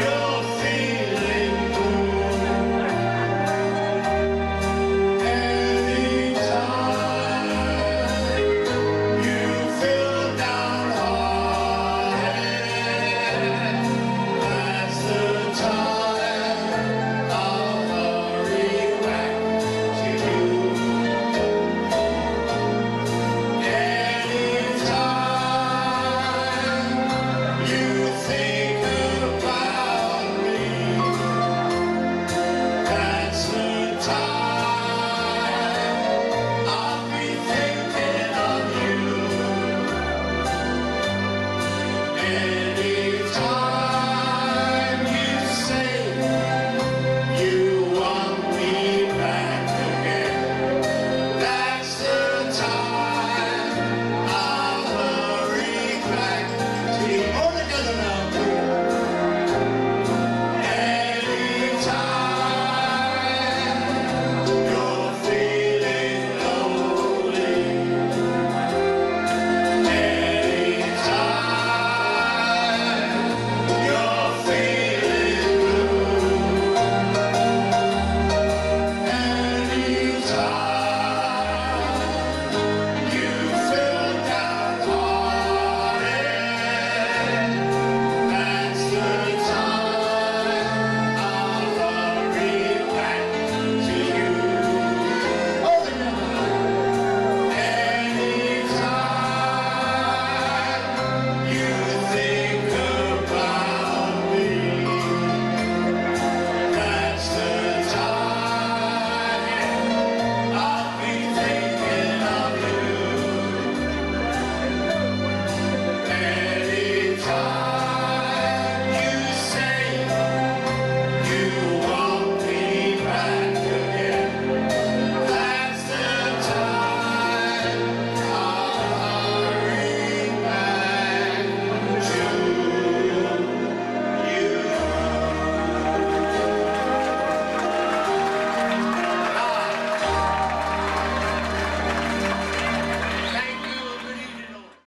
know.